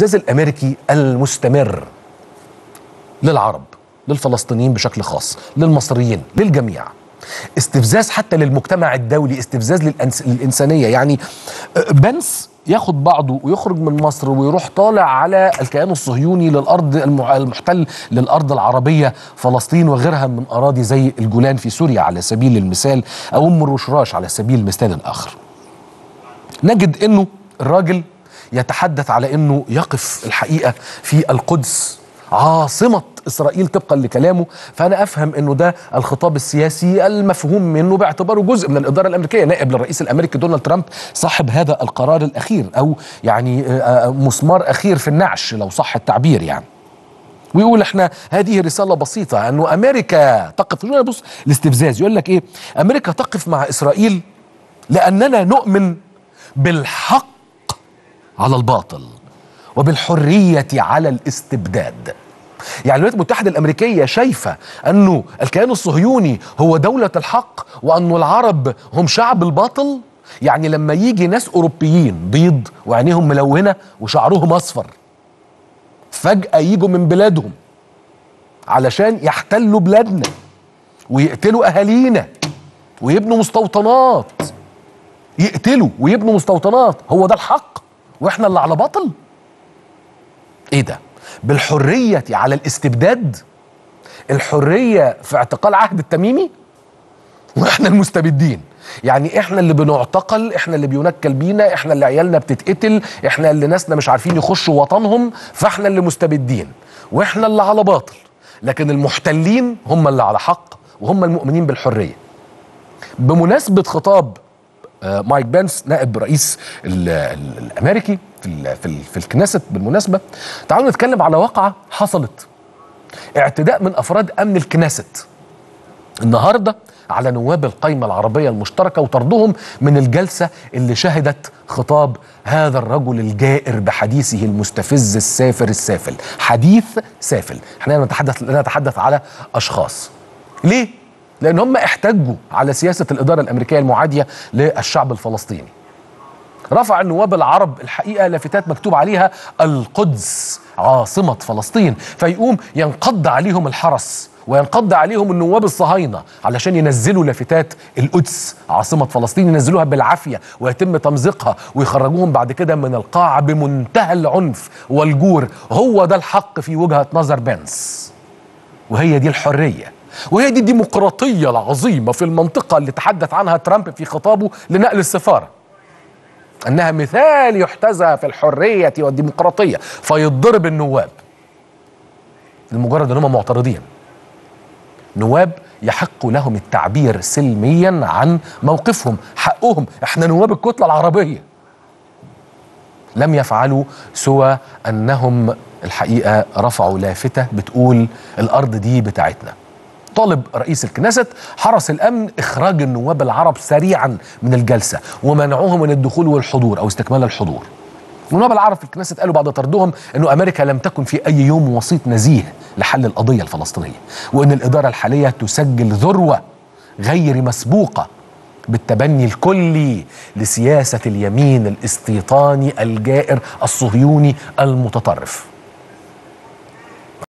الاستفزاز الأمريكي المستمر للعرب للفلسطينيين بشكل خاص للمصريين للجميع. استفزاز حتى للمجتمع الدولي استفزاز للأنس... للإنسانية. يعني بنس ياخد بعضه ويخرج من مصر ويروح طالع على الكيان الصهيوني للأرض المحتل للأرض العربية فلسطين وغيرها من أراضي زي الجولان في سوريا على سبيل المثال أو أم الرشراش على سبيل المثال الآخر. نجد إنه الراجل يتحدث على إنه يقف الحقيقة في القدس. عاصمة إسرائيل طبقا لكلامه. فأنا أفهم إنه ده الخطاب السياسي المفهوم منه باعتباره جزء من الإدارة الأمريكية. نائب للرئيس الأمريكي دونالد ترامب صاحب هذا القرار الأخير أو يعني آه، آه، مسمار أخير في النعش لو صح التعبير يعني. ويقول إحنا هذه رسالة بسيطة انه أمريكا تقف بص الاستفزاز يقول لك إيه؟ أمريكا تقف مع إسرائيل لأننا نؤمن بالحق على الباطل وبالحرية على الاستبداد. يعني الولايات المتحدة الأمريكية شايفة انه الكيان الصهيوني هو دولة الحق وأن العرب هم شعب الباطل؟ يعني لما يجي ناس أوروبيين بيض وعينيهم ملونة وشعرهم أصفر فجأة يجوا من بلادهم علشان يحتلوا بلادنا ويقتلوا أهالينا ويبنوا مستوطنات. يقتلوا ويبنوا مستوطنات هو ده الحق؟ وإحنا اللي على باطل؟ إيه ده؟ بالحرية على الاستبداد؟ الحرية في اعتقال عهد التميمي؟ وإحنا المستبدين. يعني إحنا اللي بنعتقل إحنا اللي بينكل بينا إحنا اللي عيالنا بتتقتل إحنا اللي ناسنا مش عارفين يخشوا وطنهم فاحنا اللي مستبدين. وإحنا اللي على باطل. لكن المحتلين هم اللي على حق وهم المؤمنين بالحرية. بمناسبة خطاب مايك بنس نائب رئيس ال- ال- الأمريكي في في, في الكنيست بالمناسبة. تعالوا نتكلم على واقعة حصلت. اعتداء من أفراد أمن الكنيست. النهارده على نواب القايمة العربية المشتركة وطردهم من الجلسة اللي شهدت خطاب هذا الرجل الجائر بحديثه المستفز السافر السافل. حديث سافل. إحنا نتحدث نتحدث على أشخاص. ليه؟ لأن هم احتجوا على سياسة الإدارة الأمريكية المعادية للشعب الفلسطيني. رفع النواب العرب الحقيقة لافتات مكتوب عليها القدس عاصمة فلسطين. فيقوم ينقض عليهم الحرس وينقض عليهم النواب الصهاينة علشان ينزلوا لافتات القدس عاصمة فلسطين ينزلوها بالعافية ويتم تمزيقها ويخرجوهم بعد كده من القاعة بمنتهى العنف والجور. هو ده الحق في وجهة نظر بنس وهي دي الحرية. وهي دي الديمقراطية العظيمة في المنطقة اللي تحدث عنها ترامب في خطابه لنقل السفارة. إنها مثال يحتذى في الحرية والديمقراطية فيضرب النواب. لمجرد إن هم معترضين. نواب يحق لهم التعبير سلميا عن موقفهم حقهم. إحنا نواب الكتلة العربية. لم يفعلوا سوى أنهم الحقيقة رفعوا لافتة بتقول الأرض دي بتاعتنا. طالب رئيس الكنيست حرس الأمن إخراج النواب العرب سريعا من الجلسة ومنعوهم من الدخول والحضور أو استكمال الحضور. النواب العرب في الكنيست قالوا بعد طردهم إنه أمريكا لم تكن في أي يوم وسيط نزيه لحل القضية الفلسطينية وإن الإدارة الحالية تسجل ذروة غير مسبوقة بالتبني الكلي لسياسة اليمين الاستيطاني الجائر الصهيوني المتطرف.